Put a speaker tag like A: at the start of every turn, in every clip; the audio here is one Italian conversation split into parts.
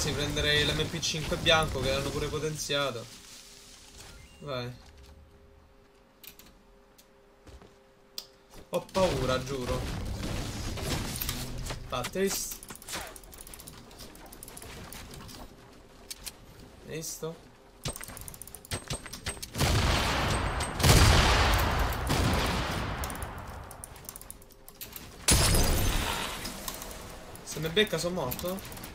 A: quasi prenderei l'MP5 bianco che hanno pure potenziato. Vai. Ho paura, giuro. Patris. Visto? Se mi becca sono morto?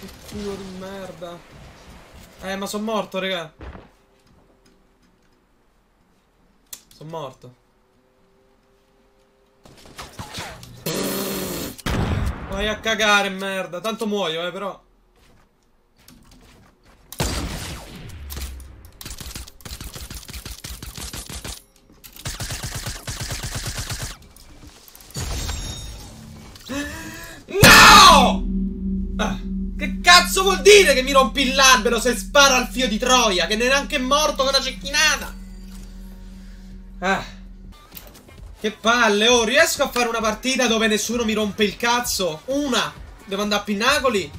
A: Che culo di merda. Eh ma sono morto raga. Sono morto. Vai a cagare merda. Tanto muoio eh però vuol dire che mi rompi l'albero se spara al fio di Troia? Che neanche è morto con una cecchinata. Ah. Che palle, oh, riesco a fare una partita dove nessuno mi rompe il cazzo? Una. Devo andare a Pinnacoli?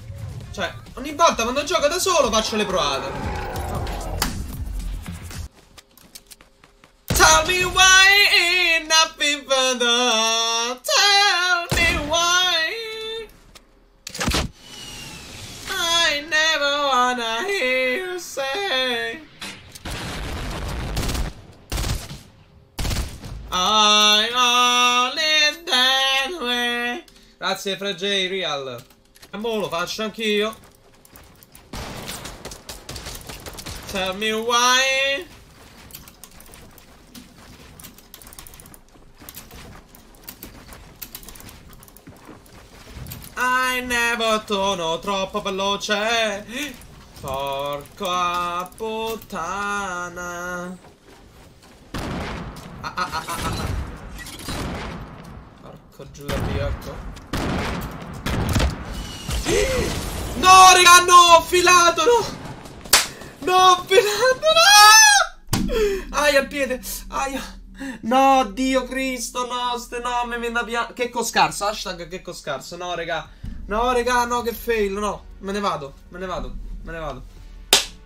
A: Cioè, ogni volta quando gioco da solo faccio le provate. Tell me why Grazie Fred J Real E mo lo faccio anch'io Tell me why I never tono troppo veloce Porca puttana. Ah, ah, ah, ah, ah. Porco giù da biocco. No, raga, no, ho filato, no. No, ho filato, no. Aia, al piede, aia. No, Dio Cristo, no, ste no, mi viene da piano. Che coscarso, hashtag che coscarso, no, raga. No, raga, no, che fail, no. Me ne vado, me ne vado. Me ne vado.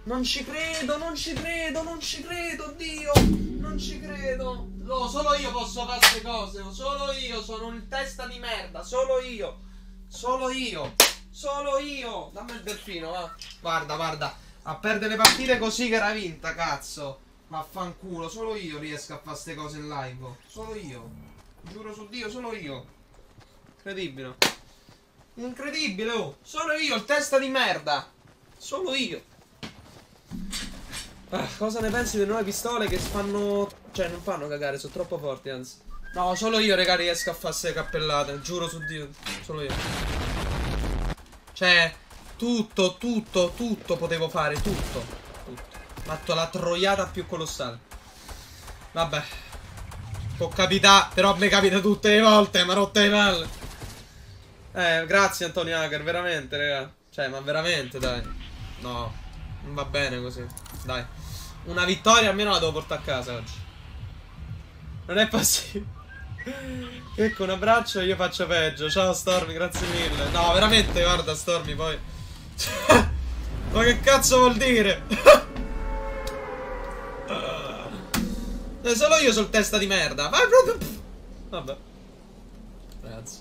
A: Non ci credo, non ci credo, non ci credo, Dio. Non ci credo. No, solo io posso fare queste cose. Solo io sono un testa di merda. Solo io. Solo io. Solo io. Dammi il delfino, va. Guarda, guarda. A perdere partite così che era vinta, cazzo. Vaffanculo, solo io riesco a fare queste cose in live. Solo io. Giuro su Dio, solo io. Incredibile. Incredibile, oh. Solo io, il testa di merda. Solo io. Ah, cosa ne pensi delle nuove pistole che fanno... Cioè, non fanno cagare, sono troppo forti, anzi. No, solo io, raga, riesco a fare queste cappellate. Giuro su Dio. Solo io. Cioè, tutto, tutto, tutto potevo fare. Tutto. Tutto. Fatto la troiata più colossale. Vabbè. Può capitare, però mi capita tutte le volte, ma rotte le palle. Eh, grazie Antonio Hager, veramente, raga. Cioè, ma veramente, dai. No, non va bene così. Dai. Una vittoria almeno la devo portare a casa oggi. Non è possibile. Ecco, un abbraccio e io faccio peggio. Ciao Stormy, grazie mille. No, veramente, guarda Stormy, poi... Ma che cazzo vuol dire? Eh, solo io sul testa di merda. Vabbè. Ragazzi.